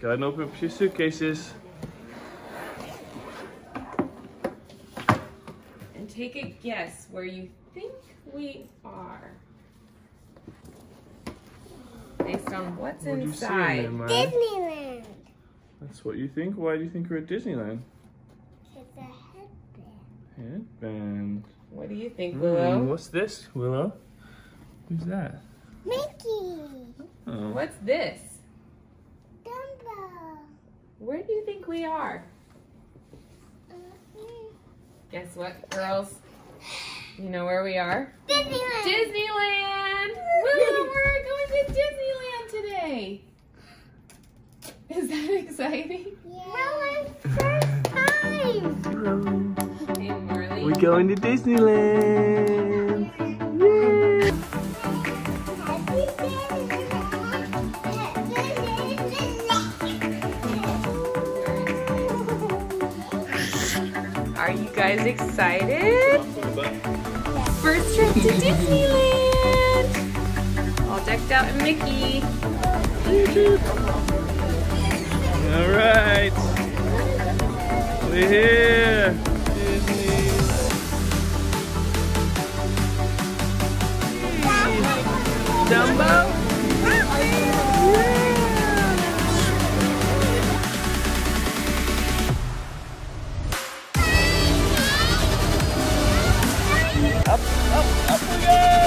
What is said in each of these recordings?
Go ahead and open up your suitcases. And take a guess where you think we are. Based on what's What do in inside. there, Disneyland. That's what you think? Why do you think we're at Disneyland? It's a headband. Headband. What do you think, Mm, Willow? what's this, Willow? Who's that? Mickey. Oh. What's this? Dumbo. Where do you think we are? Uh, Guess what, girls? You know where we are? Disneyland. Disneyland! Willow, we're going to Disneyland today! Is that exciting? Yeah. first time. Hey, Marley. We're going to Disneyland. Are you guys excited? First trip to Disneyland! All decked out in Mickey. All right. We're here. Disney. Dumbo? Up,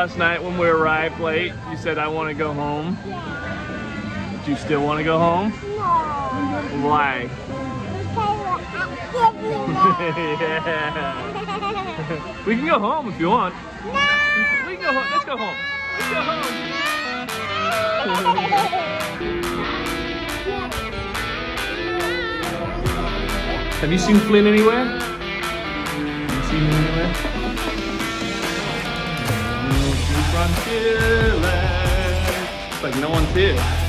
last night when we arrived late, you said I want to go home? Do you still want to go home? No. Why? We're at Disneyland. yeah. we can go home if you want. No. We can go home. Let's go home. Let's go home. Have you seen Flynn anywhere? Have you seen him anywhere? Frontierland. It's like no one's. Here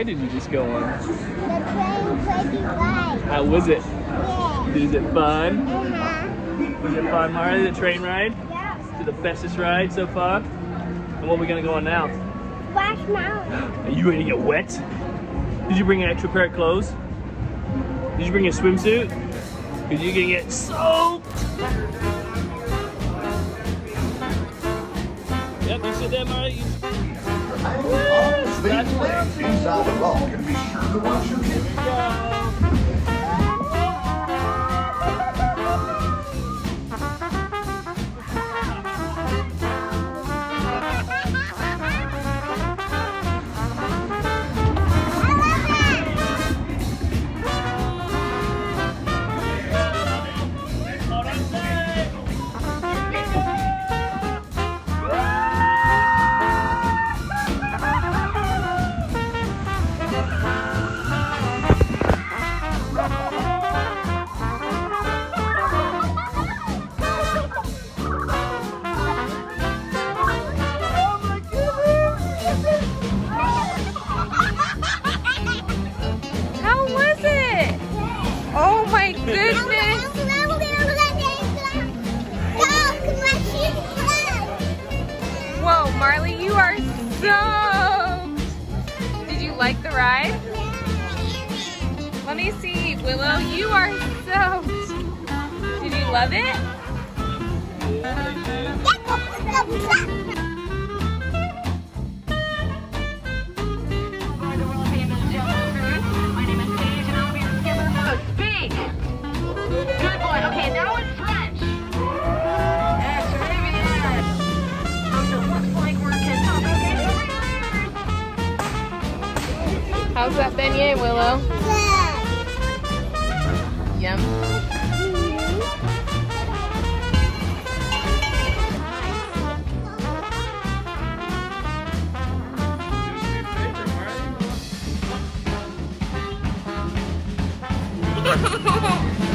ride did you just go on? The train light. How was it? Yeah. Is it fun? Uh-huh. Was it fun, Marley? The train ride? Yeah. The bestest ride so far? And what are we gonna go on now? Splash Mountain. Are you ready to get wet? Did you bring an extra pair of clothes? Did you bring a swimsuit? Because you're gonna get soaked. Yep, you sit there, Marty. You- Please play inside the lock and be sure to wash your hands. Ride? Let me see. Willow, you are so. Did you love it? Yes,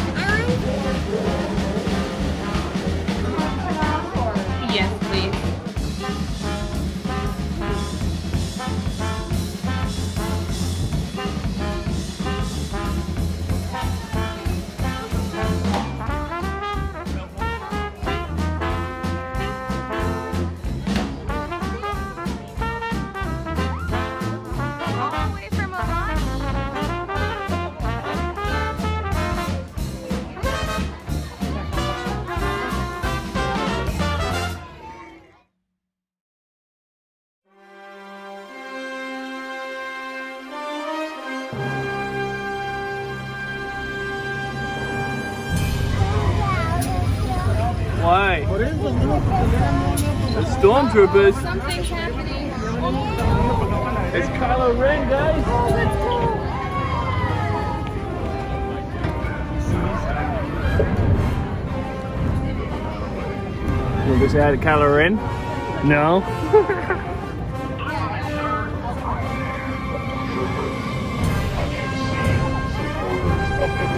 The stormtroopers. Something's happening. It's Kylo Ren, guys. Oh, you want to say hi to Kylo Ren? No?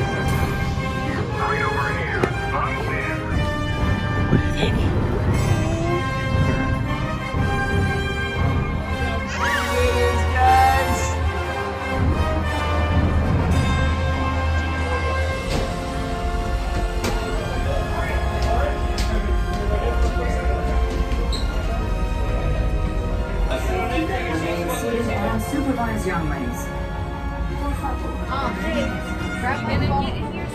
Supervise young ladies. Oh, hey, grab in and get in here.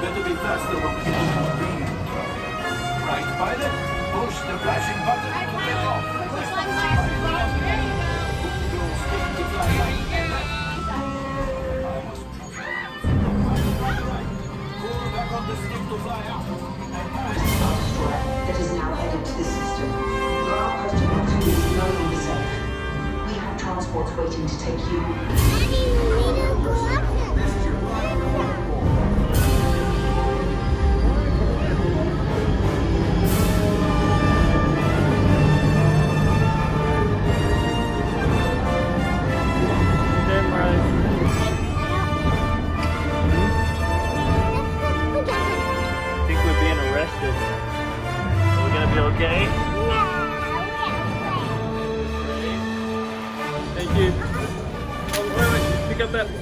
Better be faster when Right, pilot? Push the flashing button to get off. Stick to fly. I must Pull back on the stick to fly out. That is now headed to the system. Your outpost of activity is no longer safe. We have transports waiting to take you. Then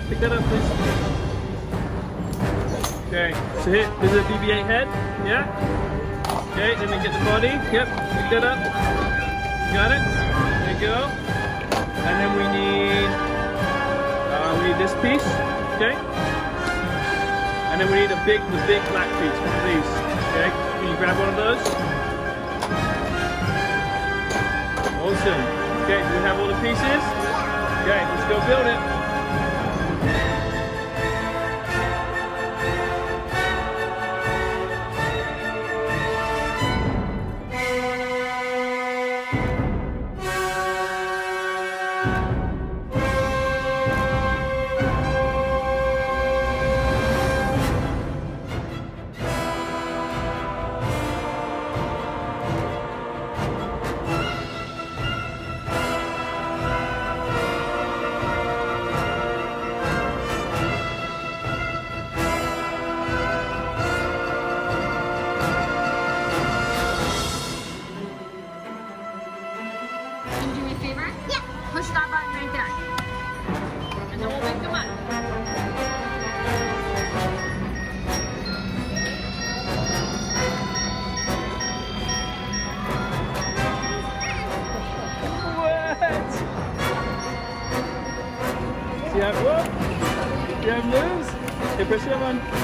pick that, up, please. Okay, so hit, this is a BB-8 head, yeah? Okay, then we get the body, yep, pick that up. Got it, there you go. And then we need, uh, we need this piece, okay? And then we need a big, the big black piece, these, okay? Can you grab one of those? Awesome. Okay, do we have all the pieces? Okay, let's go build it. Hey,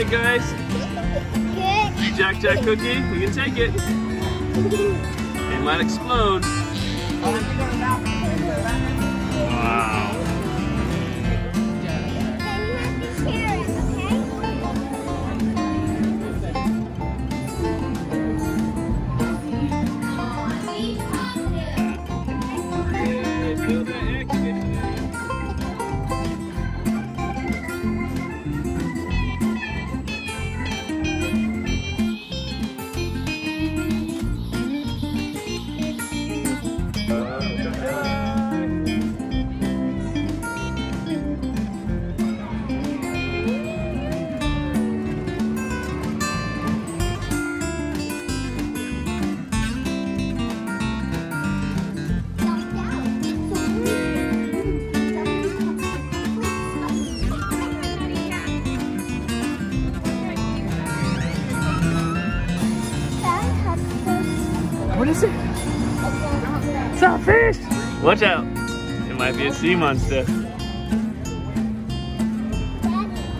it, guys? Good. Jack Jack cookie? We can take it. It might explode. Watch out. It might be a sea monster.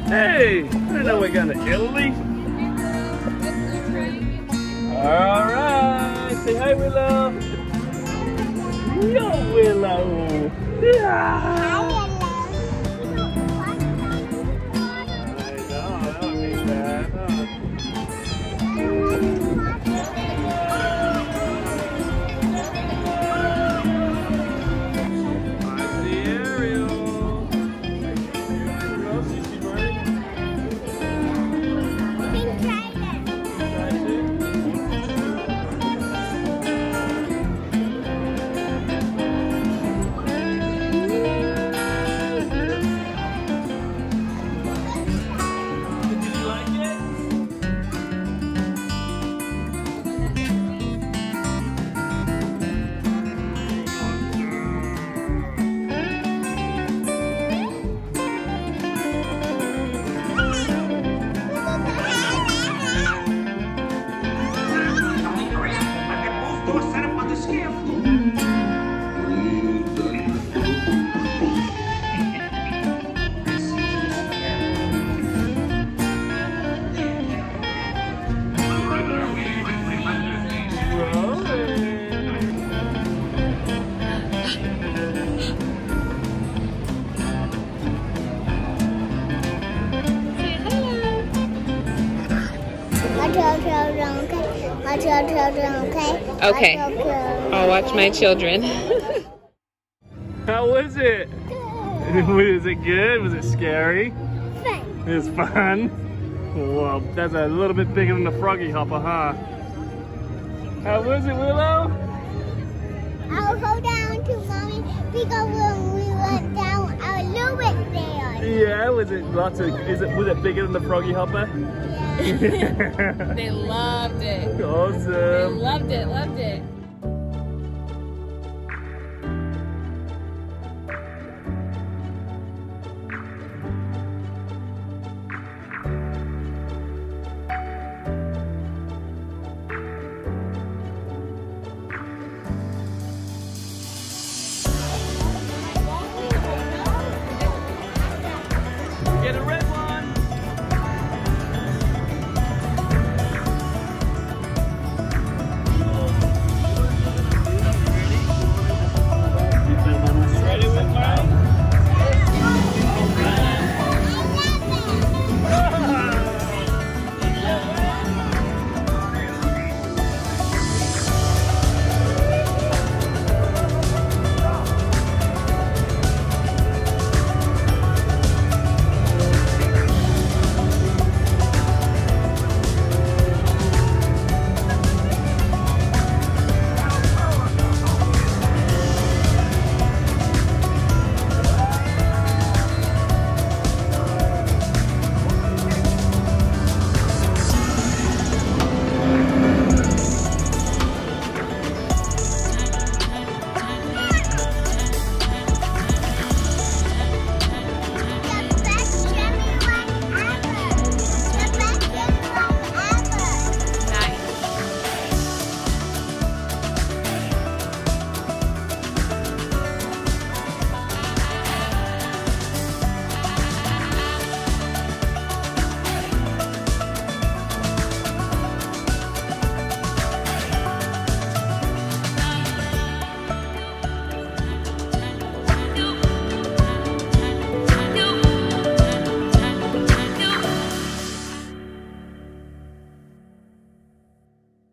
Hey! I didn't know we got to Italy. Alright! Say hi, Willow! Yo, Willow! Yeah! Children, okay? Okay. Watch children, I'll watch my children. How was it? Was it good? Was it scary? Fun. It was fun. Well, that's a little bit bigger than the froggy hopper, huh? How was it, Willow? I'll hold down to mommy because when we went down a little bit there. Yeah, was it lots of, is it, was it bigger than the froggy hopper? Yeah. they loved it. They awesome. loved it, loved it.